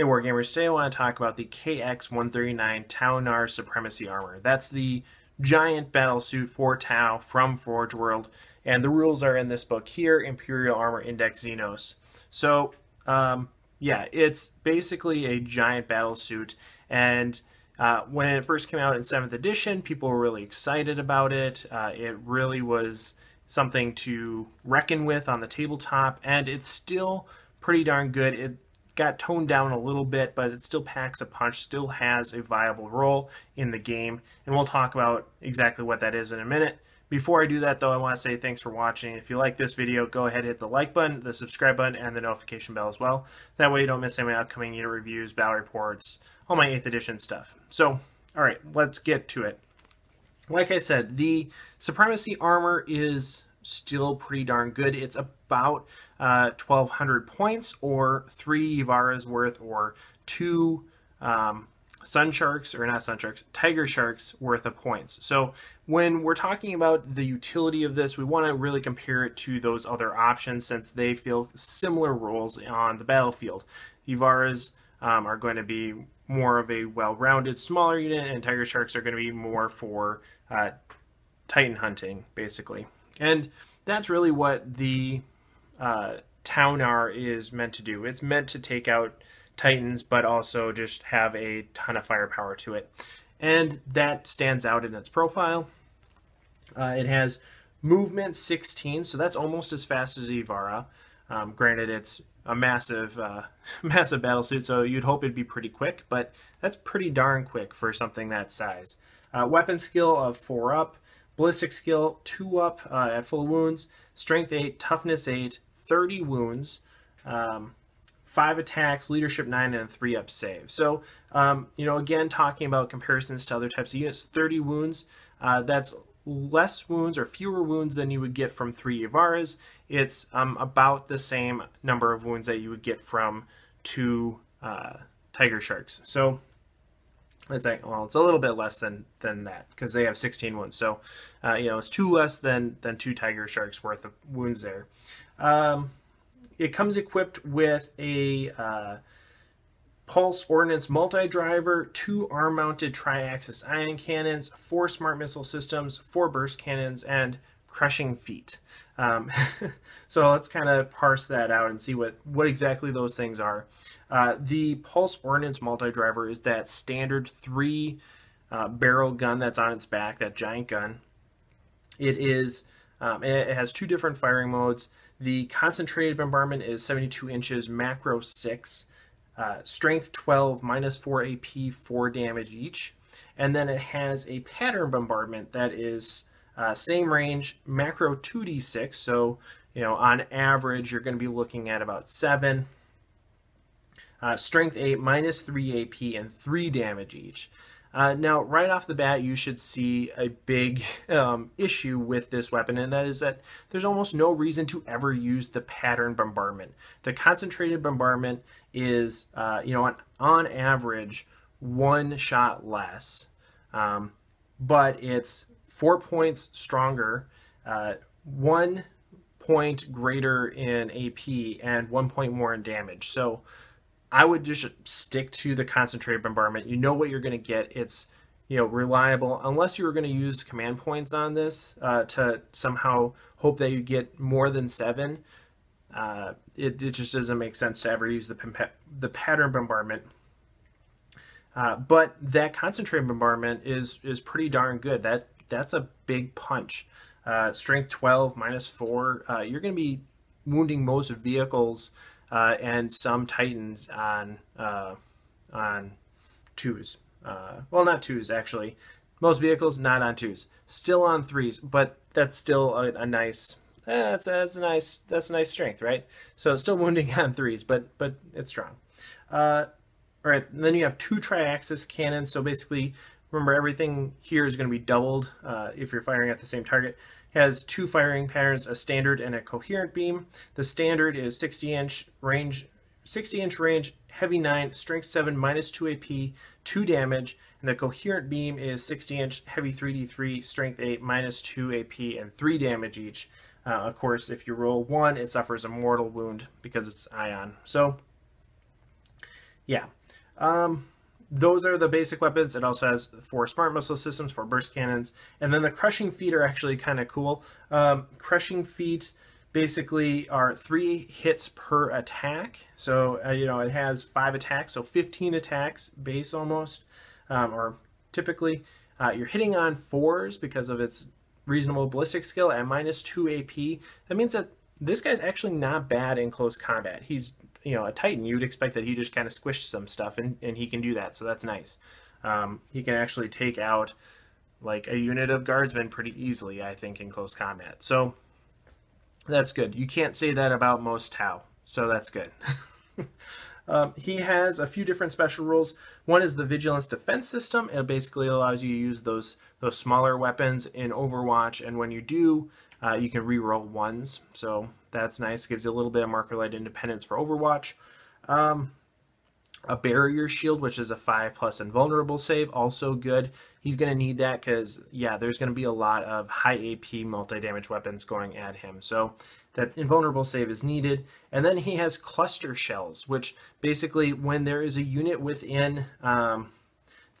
Hey Wargamers, today I want to talk about the KX-139 Ta'unar Supremacy Armor. That's the giant battle suit for Tau from Forge World, and the rules are in this book here, Imperial Armor Index Xenos. So, um, yeah, it's basically a giant battle suit, and uh, when it first came out in 7th edition, people were really excited about it. Uh, it really was something to reckon with on the tabletop, and it's still pretty darn good. It got toned down a little bit, but it still packs a punch, still has a viable role in the game, and we'll talk about exactly what that is in a minute. Before I do that, though, I want to say thanks for watching. If you like this video, go ahead hit the like button, the subscribe button, and the notification bell as well. That way you don't miss any upcoming unit reviews, battle reports, all my 8th edition stuff. So, all right, let's get to it. Like I said, the Supremacy armor is still pretty darn good. It's about uh, 1,200 points, or three Y'Vahra's worth, or two um, Sun Sharks, or not Sun Sharks, Tiger Sharks worth of points. So when we're talking about the utility of this, we want to really compare it to those other options since they fill similar roles on the battlefield. Y'Vahra's um, are going to be more of a well-rounded, smaller unit, and Tiger Sharks are going to be more for uh, Titan hunting, basically. And that's really what the uh, Ta'unar is meant to do. It's meant to take out Titans, but also just have a ton of firepower to it. And that stands out in its profile. Uh, it has movement 16, so that's almost as fast as Y'Vahra. Um, granted, it's a massive, uh, massive battle suit, so you'd hope it'd be pretty quick, but that's pretty darn quick for something that size. Uh, weapon skill of 4 up, Ballistic skill, 2 up uh, at full wounds. Strength 8, toughness 8, 30 wounds. Um, 5 attacks, leadership 9, and 3 up save. So, um, you know, again, talking about comparisons to other types of units, 30 wounds, uh, that's less wounds or fewer wounds than you would get from 3 Y'Vahras. It's um, about the same number of wounds that you would get from 2 uh, Tiger Sharks. So, it's well, it's a little bit less than than that because they have 16 wounds. So, uh, you know, it's two less than than two tiger sharks worth of wounds there. Um, it comes equipped with a uh, pulse ordnance multi-driver, two arm-mounted tri-axis ion cannons, four smart missile systems, four burst cannons, and crushing feet. Um, so let's kind of parse that out and see what, what exactly those things are. Uh, the Pulse Ordnance multi-driver is that standard three uh, barrel gun that's on its back, that giant gun. It is, um, it has two different firing modes. The concentrated bombardment is 72 inches, macro 6, uh, strength 12, minus 4 AP, 4 damage each. And then it has a pattern bombardment that is uh, same range, macro 2d6, so you know on average you're going to be looking at about 7. Uh, strength 8, minus 3 AP, and 3 damage each. Uh, now, right off the bat, you should see a big um, issue with this weapon, and that is that there's almost no reason to ever use the pattern bombardment. The concentrated bombardment is, uh, you know, on, on, average, one shot less, um, but it's four points stronger, uh, one point greater in AP, and one point more in damage. So I would just stick to the concentrated bombardment. You know what you're going to get. It's you know reliable unless you were going to use command points on this uh, to somehow hope that you get more than seven. Uh, it, it just doesn't make sense to ever use the the pattern bombardment uh, but that concentrated bombardment is is pretty darn good. That that's a big punch. Uh, strength 12 minus 4. Uh, you're going to be wounding most vehicles uh, and some titans on uh, on twos. Uh, well, not twos actually. Most vehicles not on twos. Still on threes, but that's still a, a nice. Eh, that's that's a nice that's a nice strength, right? So still wounding on threes, but but it's strong. Uh, all right, then you have two tri-axis cannons. So basically, Remember, everything here is going to be doubled uh, if you're firing at the same target. It has two firing patterns, a standard and a coherent beam. The standard is 60 inch range, 60 inch range, heavy 9, strength 7, minus 2 AP, 2 damage. And the coherent beam is 60 inch, heavy 3d3, strength 8, minus 2 AP, and 3 damage each. Uh, of course, if you roll 1, it suffers a mortal wound because it's ion. So yeah. Um, those are the basic weapons. It also has four smart missile systems, four burst cannons, and then the crushing feet are actually kind of cool. Um, crushing feet basically are three hits per attack. So uh, you know it has five attacks, so 15 attacks base almost, um, or typically. Uh, you're hitting on fours because of its reasonable ballistic skill at minus two AP. That means that this guy's actually not bad in close combat. He's you know a Titan. You'd expect that he just kind of squished some stuff, and, and he can do that. So that's nice. Um, he can actually take out like a unit of guardsmen pretty easily, I think, in close combat. So that's good. You can't say that about most Tau, so that's good. um, he has a few different special rules. One is the Vigilance Defense System. It basically allows you to use those those smaller weapons in Overwatch, and when you do, uh, you can reroll ones. So that's nice. Gives you a little bit of marker light independence for Overwatch. Um, a barrier shield, which is a 5 plus invulnerable save, also good. He's going to need that because, yeah, there's going to be a lot of high AP multi-damage weapons going at him. So that invulnerable save is needed. And then he has cluster shells, which basically when there is a unit within um,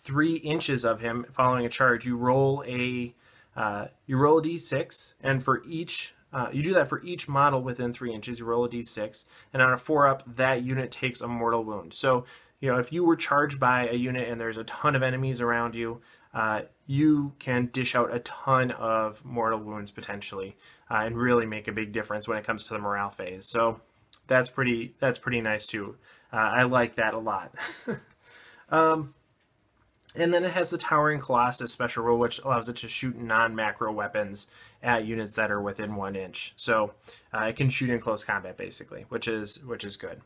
three inches of him following a charge, you roll a uh, you roll a d6, and for each uh, you do that for each model within three inches. You roll a d6, and on a four up, that unit takes a mortal wound. So, you know, if you were charged by a unit and there's a ton of enemies around you, uh, you can dish out a ton of mortal wounds potentially, uh, and really make a big difference when it comes to the morale phase. So, that's pretty that's pretty nice too. Uh, I like that a lot. um, and then it has the Towering Colossus special rule, which allows it to shoot non-macro weapons at units that are within one inch. So uh, it can shoot in close combat, basically, which is which is good.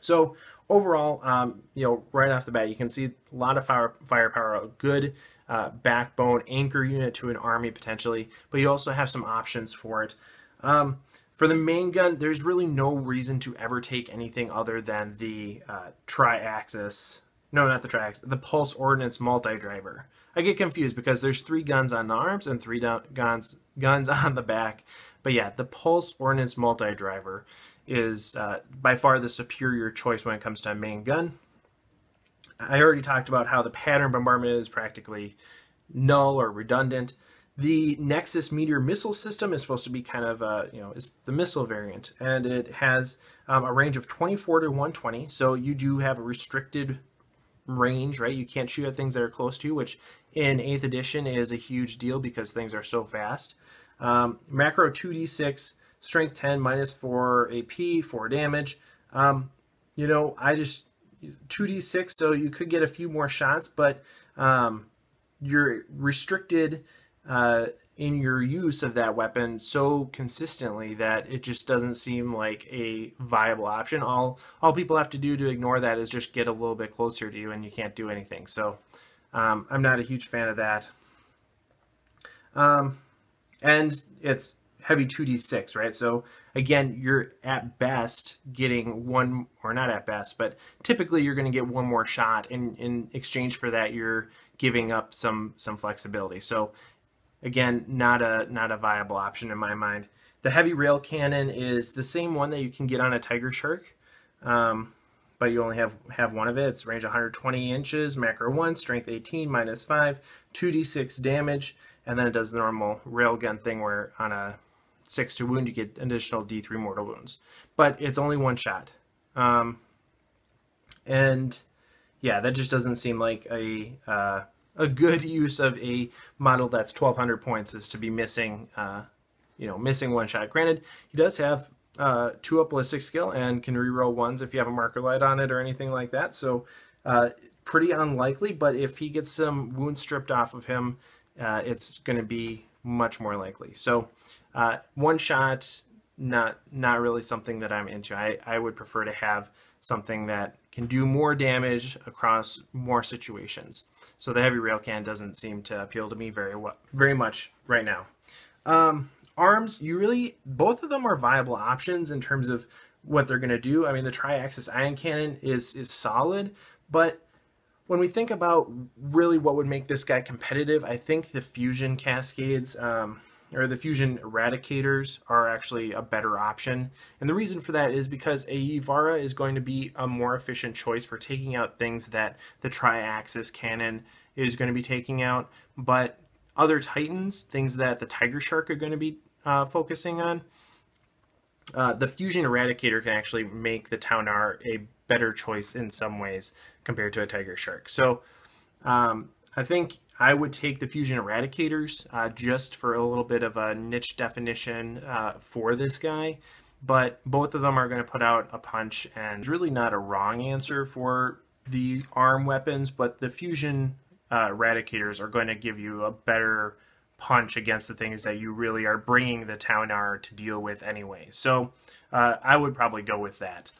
So overall, um, you know, right off the bat, you can see a lot of fire, firepower, a good uh, backbone anchor unit to an army potentially, but you also have some options for it. Um, for the main gun, there's really no reason to ever take anything other than the uh, tri-axis no, not the tracks. The Pulse Ordnance Multi-Driver. I get confused because there's three guns on the arms and three guns guns on the back. But yeah, the Pulse Ordnance Multi-Driver is uh, by far the superior choice when it comes to a main gun. I already talked about how the pattern bombardment is practically null or redundant. The Nexus Meteor missile system is supposed to be kind of, uh, you know, it's the missile variant, and it has um, a range of 24 to 120. So you do have a restricted range, right? You can't shoot at things that are close to you, which in 8th edition is a huge deal because things are so fast. Um, macro 2d6, strength 10, minus 4 AP, 4 damage. Um, you know, I just 2d6, so you could get a few more shots, but um, you're restricted uh, in your use of that weapon so consistently that it just doesn't seem like a viable option. All all people have to do to ignore that is just get a little bit closer to you, and you can't do anything. So um, I'm not a huge fan of that. Um, and it's heavy 2d6, right? So again, you're at best getting one, or not at best, but typically you're going to get one more shot. and in exchange for that, you're giving up some some flexibility. So again, not a not a viable option in my mind. The heavy rail cannon is the same one that you can get on a Tiger Shark, um, but you only have have one of it. It's range 120 inches, macro one, strength 18, minus five, 2d6 damage, and then it does the normal railgun thing where on a six to wound you get additional d3 mortal wounds, but it's only one shot. Um, and yeah, that just doesn't seem like a uh, a good use of a model that's 1200 points is to be missing, uh, you know, missing one shot. Granted, he does have uh, two up ballistic skill and can reroll ones if you have a marker light on it or anything like that. So uh, pretty unlikely, but if he gets some wounds stripped off of him, uh, it's going to be much more likely. So uh, one shot, not not really something that I'm into. I, I would prefer to have something that can do more damage across more situations. So the heavy rail can doesn't seem to appeal to me very well, very much right now. Um, arms, you really both of them are viable options in terms of what they're going to do. I mean, the tri-axis ion cannon is is solid, but when we think about really what would make this guy competitive, I think the fusion cascades. Um, or the fusion eradicators are actually a better option. And the reason for that is because a Y'vahra is going to be a more efficient choice for taking out things that the Triaxis cannon is going to be taking out. But other Titans, things that the Tiger Shark are going to be uh, focusing on, uh, the Fusion Eradicator can actually make the Taunar a better choice in some ways compared to a Tiger Shark. So um, I think I would take the Fusion Eradicators uh, just for a little bit of a niche definition uh, for this guy. But both of them are going to put out a punch, and it's really not a wrong answer for the arm weapons, but the Fusion uh, Eradicators are going to give you a better punch against the things that you really are bringing the town Taunar to deal with anyway. So uh, I would probably go with that.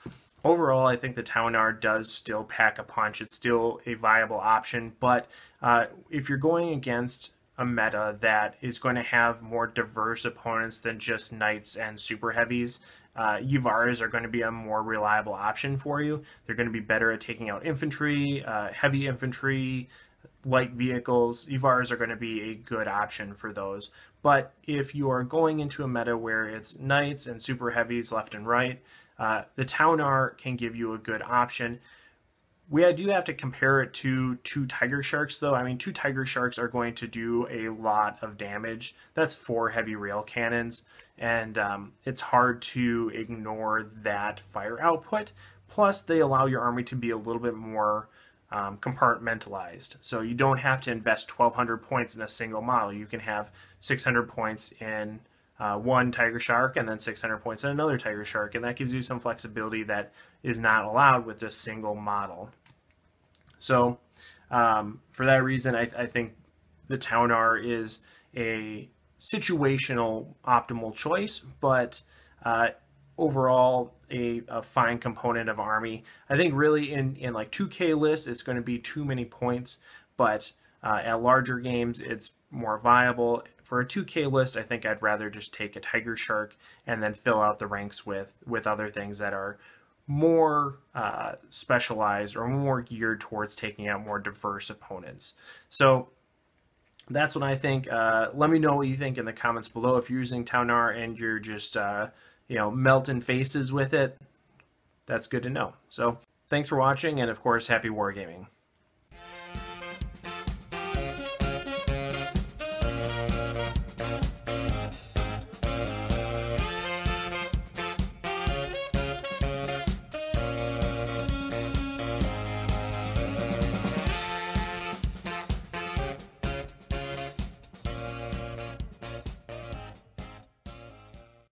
Overall, I think the Taunar does still pack a punch. It's still a viable option, but uh, if you're going against a meta that is going to have more diverse opponents than just knights and super heavies, uh, are going to be a more reliable option for you. They're going to be better at taking out infantry, uh, heavy infantry, light vehicles, Y'vahras are going to be a good option for those. But if you are going into a meta where it's knights and super heavies left and right, uh, the Taunar can give you a good option. We do have to compare it to two Tiger Sharks, though. I mean, two Tiger Sharks are going to do a lot of damage. That's four heavy rail cannons, and um, it's hard to ignore that fire output. Plus, they allow your army to be a little bit more um, compartmentalized. So you don't have to invest 1,200 points in a single model. You can have 600 points in uh, one Tiger Shark and then 600 points in another Tiger Shark, and that gives you some flexibility that is not allowed with a single model. So um, for that reason, I, I think the Taunar is a situational optimal choice, but uh, overall a, a, fine component of army. I think really in, in like 2K lists, it's going to be too many points, but uh, at larger games, it's more viable. For a 2K list, I think I'd rather just take a Tiger Shark and then fill out the ranks with, with other things that are more uh, specialized or more geared towards taking out more diverse opponents. So that's what I think. Uh, let me know what you think in the comments below. If you're using Taunar and you're just uh, you know, melting faces with it, that's good to know. So thanks for watching, and of course, happy wargaming.